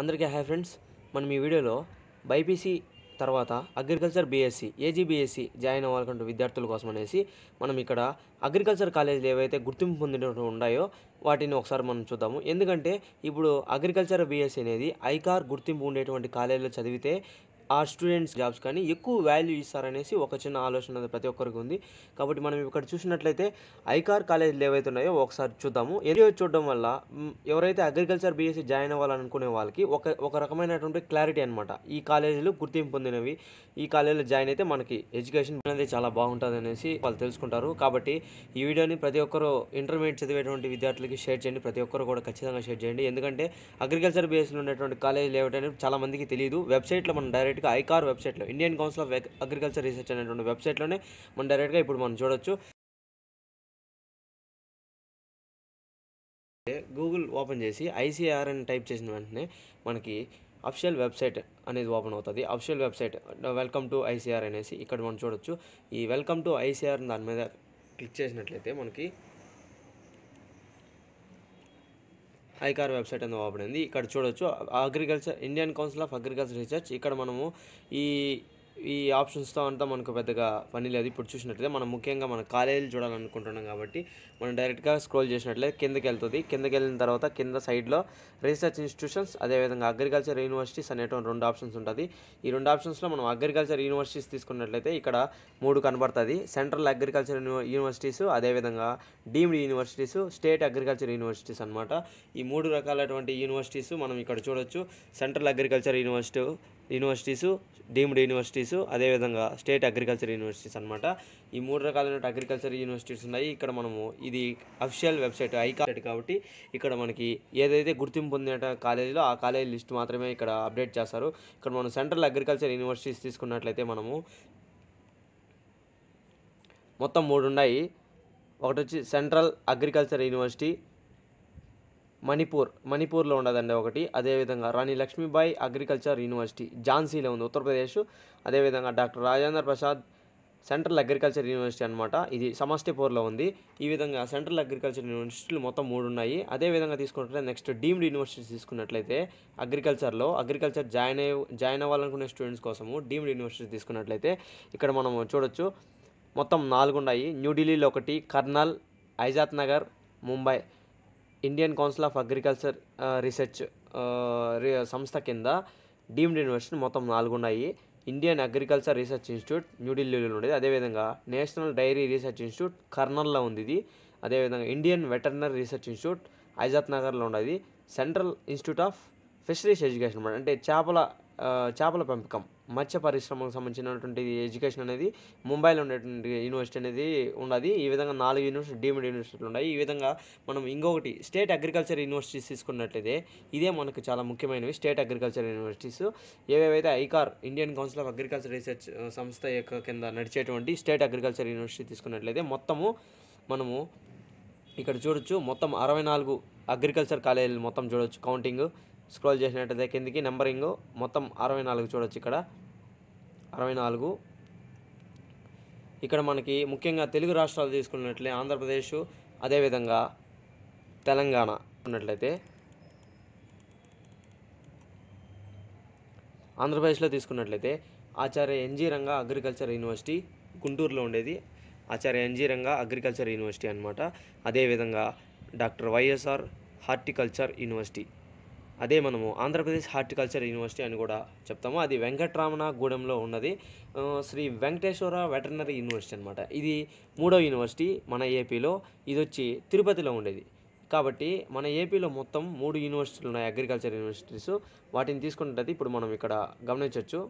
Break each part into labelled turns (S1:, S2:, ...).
S1: అందరికీ hi friends. మనం ఈ వీడియోలో బైపీసీ తర్వాత అగ్రికల్చర్ బీఎస్సీ ఏజీబీఎస్సీ జాయిన్ అవ్వాలనుకుంటే విద్యార్థుల కోసం అనేసి మనం ఇక్కడ అగ్రికల్చర్ కాలేజీలు ఏవైతే గుర్తింపు పొందినట్టు ఉన్నాయో వాటిని ఒకసారి మనం చూద్దాము. ఎందుకంటే ఇప్పుడు అగ్రికల్చర్ బీఎస్సీ అనేది ఐకార్ గుర్తింపు ఉండేటువంటి కాలేజీలో చదివితే ఆ స్టూడెంట్స్ జాబ్స్ కానీ ఎక్కువ వాల్యూ ఇస్తారనేసి ఒక చిన్న ఆలోచన ప్రతి ఒక్కరికి ఉంది. కాబట్టి మనం ఇక్కడ చూసినట్లయితే ఐకార్ కాలేజీలు ఏవైతే ఉన్నాయో ఒకసారి చూద్దాము. వీడియో చూడడం వల్ల ఎవరైతే అగ్రికల్చర్ బీఎస్సీ జాయిన్ అవ్వాలనుకునే వాళ్ళకి ఒక ఒక రకమైనటువంటి క్లారిటీ అనమాట ఈ కాలేజీలు గుర్తింపు పొందినవి. ఈ కాలేజీలో జాయిన్ అయితే మనకి ఎడ్యుకేషన్ అనేది చాలా బాగుంటుంది అనేసి వాళ్ళు తెలుసుకుంటారు. కాబట్టి ఈ వీడియోని ప్రతి ఒక్కరు ఇంటర్మీడియట్ చదివేటువంటి విద్యార్థులకి షేర్ చేయండి. ప్రతి ఒక్కరు కూడా ఖచ్చితంగా షేర్ చేయండి. ఎందుకంటే అగ్రికల్చర్ బేస్లో ఉన్నటువంటి కాలేజీలు ఏమిటనేది చాలా మందికి తెలియదు వెబ్సైట్లో మనం డైరెక్ట్ డైరెక్ట్గా ఐకార్ వెబ్సైట్లో Indian council of agriculture research అనేటువంటి వెబ్సైట్లోనే మనం డైరెక్ట్గా ఇప్పుడు మనం చూడొచ్చు. గూగుల్ ఓపెన్ చేసి ఐసీఆర్ అని టైప్ చేసిన వెంటనే మనకి అఫిషియల్ వెబ్సైట్ అనేది ఓపెన్ అవుతుంది. Official website welcome to ICAR అనేసి ఇక్కడ మనం చూడొచ్చు. ఈ వెల్కమ్ టు ఐసీఆర్ దాని మీద క్లిక్ చేసినట్లయితే మనకి ఐకార్ వెబ్సైట్ అనేది ఓపెన్ అయింది. ఇక్కడ చూడొచ్చు. Agriculture Indian council of agriculture research. ఇక్కడ మనము ఈ ఈ ఆప్షన్స్తో అంతా మనకు పెద్దగా పని లేదు. ఇప్పుడు చూసినట్లయితే మనం ముఖ్యంగా మన కాలేజీలు చూడాలనుకుంటున్నాం కాబట్టి మనం డైరెక్ట్గా స్క్రోల్ చేసినట్లయితే కిందకి వెళ్తుంది. కిందకి వెళ్ళిన తర్వాత కింద సైడ్లో రీసెర్చ్ ఇన్స్టిట్యూషన్స్ అదేవిధంగా అగ్రికల్చర్ యూనివర్సిటీస్ అనేటువంటి రెండు ఆప్షన్స్ ఉంటుంది. ఈ రెండు ఆప్షన్స్లో మనం అగ్రికల్చర్ యూనివర్సిటీస్ తీసుకున్నట్లయితే ఇక్కడ మూడు కనబడుతుంది. సెంట్రల్ అగ్రికల్చర్ యూనివర్సిటీస్ అదేవిధంగా deemed universities state agriculture universities అనమాట ఈ మూడు రకాలైనటువంటి యూనివర్సిటీస్ మనం ఇక్కడ చూడొచ్చు. Central agriculture university universities deemed universities అదేవిధంగా స్టేట్ అగ్రికల్చర్ యూనివర్సిటీస్ అనమాట ఈ మూడు రకాలైన అగ్రికల్చర్ యూనివర్సిటీస్ ఉన్నాయి. ఇక్కడ మనము ఇది అఫిషియల్ వెబ్సైట్ ఐకాట్ కాబట్టి ఇక్కడ మనకి ఏదైతే గుర్తింపు పొందిన కాలేజీలో ఆ కాలేజీ లిస్ట్ మాత్రమే ఇక్కడ అప్డేట్ చేస్తారు. ఇక్కడ మనం సెంట్రల్ అగ్రికల్చర్ యూనివర్సిటీస్ తీసుకున్నట్లయితే మనము మొత్తం మూడు ఉన్నాయి. ఒకటి వచ్చి సెంట్రల్ అగ్రికల్చర్ యూనివర్సిటీ మణిపూర్ మణిపూర్లో ఉండదండి ఒకటి. అదేవిధంగా రాణి లక్ష్మీబాయి అగ్రికల్చర్ యూనివర్సిటీ ఝాన్సీలో ఉంది ఉత్తరప్రదేశ్. అదేవిధంగా doctor Rajendra Prasad central agriculture university అనమాట ఇది సమష్టిపూర్లో ఉంది. ఈ విధంగా సెంట్రల్ అగ్రికల్చర్ యూనివర్సిటీలు మొత్తం మూడు ఉన్నాయి. అదేవిధంగా తీసుకున్నట్లయితే నెక్స్ట్ డీమ్డ్ యూనివర్సిటీ తీసుకున్నట్లయితే అగ్రికల్చర్లో అగ్రికల్చర్ జాయిన్ అయ్యి జాయిన్ అవ్వాలనుకునే స్టూడెంట్స్ కోసము డీమ్డ్ యూనివర్సిటీ తీసుకున్నట్లయితే ఇక్కడ మనం చూడొచ్చు. మొత్తం నాలుగు ఉన్నాయి. న్యూఢిల్లీలో ఒకటి Karnal Izatnagar Mumbai. Indian council of agriculture research సంస్థ కింద డీమ్డ్ యూనివర్సిటీ మొత్తం నాలుగు ఉన్నాయి ఇండియన్ అగ్రికల్చర్ రీసెర్చ్ ఇన్స్టిట్యూట్ న్యూఢిల్లీలో ఉండేది. అదేవిధంగా నేషనల్ డైరీ రీసెర్చ్ ఇన్స్టిట్యూట్ కర్నల్లో ఉంది ఇది అదేవిధంగా ఇండియన్ వెటర్నరీ రీసెర్చ్ ఇన్స్టిట్యూట్ ఐజాద్ నగర్లో ఉండేది central institute of fisheries education అంటే చేపల చేపల పెంపకం మత్స్య పరిశ్రమకు సంబంధించినటువంటి ఎడ్యుకేషన్ అనేది ముంబైలో ఉండేటువంటి యూనివర్సిటీ అనేది ఉన్నది. ఈ విధంగా నాలుగు యూనివర్సిటీ డీమ్డ్ యూనివర్సిటీలు ఉన్నాయి. ఈ విధంగా మనం ఇంకొకటి స్టేట్ అగ్రికల్చర్ యూనివర్సిటీస్ తీసుకున్నట్లయితే ఇదే మనకు చాలా ముఖ్యమైనవి స్టేట్ అగ్రికల్చర్ యూనివర్సిటీస్. ఏవేవైతే ICAR Indian council of agriculture research సంస్థ యొక్క కింద నడిచేటువంటి స్టేట్ అగ్రికల్చర్ యూనివర్సిటీ తీసుకున్నట్లయితే మొత్తము మనము ఇక్కడ చూడొచ్చు. మొత్తం అరవై నాలుగు అగ్రికల్చర్ కాలేజీలు మొత్తం చూడొచ్చు. కౌంటింగ్ స్క్రోల్ చేసినట్టయితే కిందికి నెంబరింగ్ మొత్తం అరవై నాలుగు చూడొచ్చు ఇక్కడ. అరవై నాలుగు. ఇక్కడ మనకి ముఖ్యంగా తెలుగు రాష్ట్రాలు తీసుకున్నట్లే ఆంధ్రప్రదేశ్ అదేవిధంగా తెలంగాణ ఉన్నట్లయితే ఆంధ్రప్రదేశ్లో తీసుకున్నట్లయితే Acharya N G Ranga agriculture university గుంటూరులో ఉండేది. Acharya N G Ranga agriculture university అనమాట అదేవిధంగా డాక్టర్ వైఎస్ఆర్ హార్టికల్చర్ యూనివర్సిటీ. అదే మనము ఆంధ్రప్రదేశ్ హార్టికల్చర్ యూనివర్సిటీ అని కూడా చెప్తాము. అది వెంకటరామణ గూడెంలో ఉన్నది శ్రీ వెంకటేశ్వర వెటర్నరీ యూనివర్సిటీ అనమాట ఇది మూడో యూనివర్సిటీ మన ఏపీలో. ఇది వచ్చి తిరుపతిలో ఉండేది. కాబట్టి మన ఏపీలో మొత్తం మూడు యూనివర్సిటీలు ఉన్నాయి అగ్రికల్చర్ యూనివర్సిటీస్. వాటిని తీసుకున్నట్లయితే ఇప్పుడు మనం ఇక్కడ గమనించవచ్చు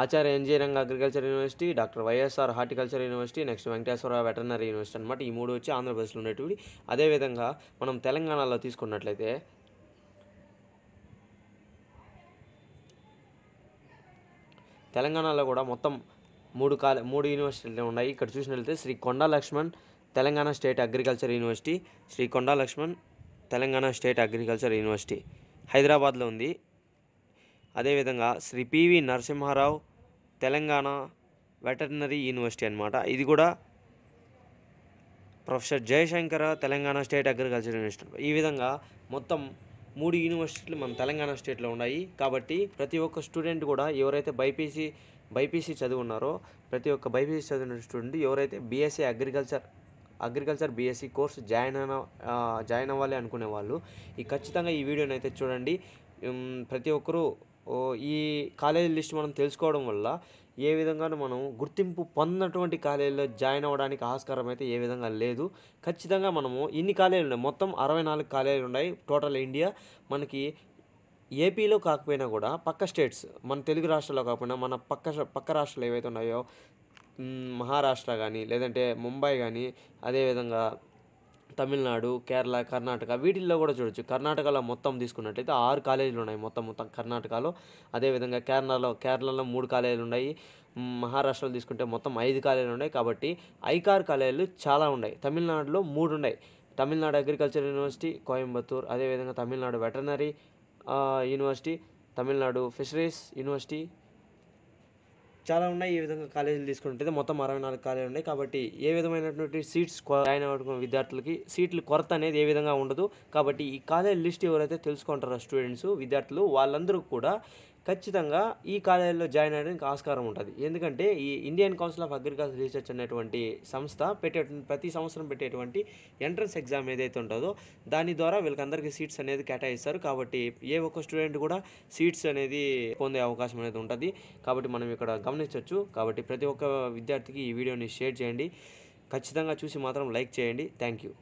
S1: Acharya N G agriculture university doctor Y S R horticulture university next Venkateswara veterinary university అనమాట ఈ మూడు వచ్చి ఆంధ్రప్రదేశ్లో ఉండేటివి. అదేవిధంగా మనం తెలంగాణలో తీసుకున్నట్లయితే తెలంగాణలో కూడా మొత్తం మూడు కాలే మూడు యూనివర్సిటీలు ఉన్నాయి. ఇక్కడ చూసినట్లయితే Shri Konda Laxman Telangana state agriculture university Shri Konda Laxman Telangana state agriculture university హైదరాబాద్లో ఉంది. అదేవిధంగా Shri P V Narasimha Rao Telangana veterinary university అనమాట ఇది కూడా professor Jayashankar Telangana state agriculture university ఈ విధంగా మొత్తం మూడు యూనివర్సిటీలు మన తెలంగాణ స్టేట్లో ఉన్నాయి. కాబట్టి ప్రతి ఒక్క స్టూడెంట్ కూడా ఎవరైతే బైపీసీ బైపీసీ చదువున్నారో ప్రతి ఒక్క బైపీసీ చదివిన స్టూడెంట్ ఎవరైతే B Sc agriculture agriculture B Sc course join అయిన జాయిన్ అవ్వాలి అనుకునే వాళ్ళు ఈ ఖచ్చితంగా ఈ వీడియోని అయితే చూడండి ప్రతి ఒక్కరూ ఈ కాలేజీ లిస్ట్ మనం తెలుసుకోవడం వల్ల ఏ విధంగా మనం గుర్తింపు పొందినటువంటి కాలేజీలో జాయిన్ అవ్వడానికి ఆస్కారం అయితే ఏ విధంగా లేదు. ఖచ్చితంగా మనము ఇన్ని కాలేజీలు ఉన్నాయి. మొత్తం అరవై నాలుగు కాలేజీలు ఉన్నాయి టోటల్ ఇండియా. మనకి ఏపీలో కాకపోయినా కూడా పక్క స్టేట్స్ మన తెలుగు రాష్ట్రాల్లో కాకపోయినా మన పక్క పక్క రాష్ట్రాలు ఏవైతే ఉన్నాయో మహారాష్ట్ర కానీ లేదంటే ముంబై కానీ అదేవిధంగా తమిళనాడు కేరళ కర్ణాటక వీటిల్లో కూడా చూడొచ్చు. కర్ణాటకలో మొత్తం తీసుకున్నట్టయితే ఆరు కాలేజీలు ఉన్నాయి మొత్తం మొత్తం కర్ణాటకలో. అదేవిధంగా కేరళలో కేరళలో మూడు కాలేజీలు ఉన్నాయి. మహారాష్ట్రలో తీసుకుంటే మొత్తం ఐదు కాలేజీలు ఉన్నాయి కాబట్టి ఐకార్ కాలేజీలు చాలా ఉన్నాయి. తమిళనాడులో మూడు ఉన్నాయి. తమిళనాడు అగ్రికల్చర్ యూనివర్సిటీ కోయంబత్తూర్ అదేవిధంగా Tamil Nadu veterinary university Tamil Nadu fisheries university చాలా ఉన్నాయి ఈ విధంగా కాలేజీలు తీసుకుంటే మొత్తం అరవై నాలుగు కాలేజీలు ఉన్నాయి కాబట్టి ఏ విధమైనటువంటి సీట్స్ జాయిన్ అవ్వడం విద్యార్థులకి సీట్లు కొరత అనేది ఏ విధంగా ఉండదు. కాబట్టి ఈ కాలేజ్ లిస్ట్ ఎవరైతే తెలుసుకుంటారో స్టూడెంట్స్ విద్యార్థులు వాళ్ళందరూ కూడా ఖచ్చితంగా ఈ కాలేజీలో జాయిన్ అయ్యడానికి ఆస్కారం ఉంటుంది. ఎందుకంటే ఈ Indian council of agriculture research అనేటువంటి సంస్థ పెట్టే ప్రతి సంవత్సరం పెట్టేటువంటి ఎంట్రన్స్ ఎగ్జామ్ ఏదైతే ఉంటుందో దాని ద్వారా వీళ్ళకందరికీ సీట్స్ అనేది కేటాయిస్తారు. కాబట్టి ఏ ఒక్క స్టూడెంట్ కూడా సీట్స్ అనేది పొందే అవకాశం అనేది ఉంటుంది. కాబట్టి మనం ఇక్కడ గమనించవచ్చు. కాబట్టి ప్రతి ఒక్క విద్యార్థికి ఈ వీడియోని షేర్ చేయండి. ఖచ్చితంగా చూసి మాత్రం లైక్ చేయండి. Thank you.